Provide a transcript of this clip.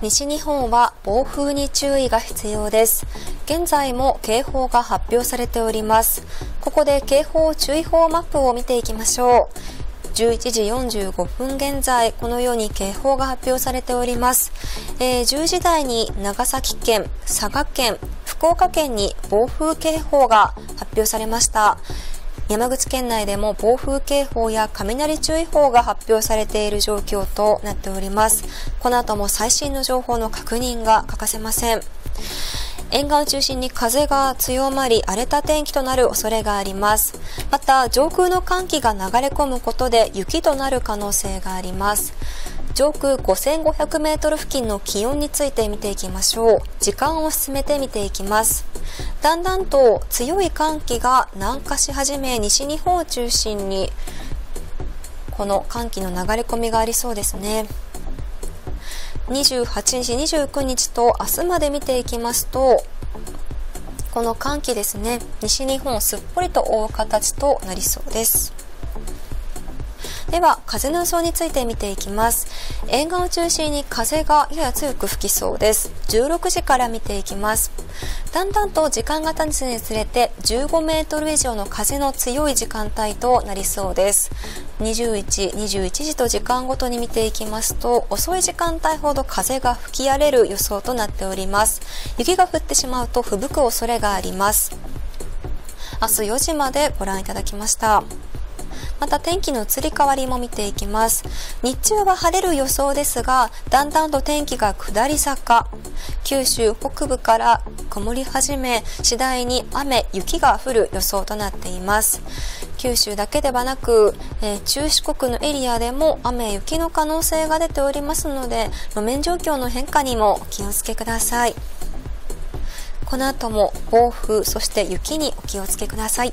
西日本は暴風に注意が必要です現在も警報が発表されておりますここで警報注意報マップを見ていきましょう11時45分現在、このように警報が発表されております。えー、10時台に長崎県、佐賀県、福岡県に暴風警報が発表されました。山口県内でも暴風警報や雷注意報が発表されている状況となっております。この後も最新の情報の確認が欠かせません。沿岸を中心に風が強まり荒れた天気となる恐れがありますまた上空の寒気が流れ込むことで雪となる可能性があります上空5500メートル付近の気温について見ていきましょう。時間を進めて見ていきます。だんだんと強い寒気が南下し始め西日本を中心にこの寒気の流れ込みがありそうですね。28日、29日と明日まで見ていきますと、この寒気ですね、西日本をすっぽりと覆う形となりそうです。では、風の予想について見ていきます。沿岸を中心に風がやや強く吹きそうです。16時から見ていきます。だんだんと時間が経つにつれて15メートル以上の風の強い時間帯となりそうです。21、21時と時間ごとに見ていきますと、遅い時間帯ほど風が吹き荒れる予想となっております。雪が降ってしまうと吹雪く恐れがあります。明日4時までご覧いただきました。また天気の移り変わりも見ていきます。日中は晴れる予想ですが、だんだんと天気が下り坂。九州北部から曇り始め、次第に雨、雪が降る予想となっています。九州だけではなく、えー、中四国のエリアでも雨、雪の可能性が出ておりますので、路面状況の変化にもお気をつけください。この後も暴風、そして雪にお気をつけください。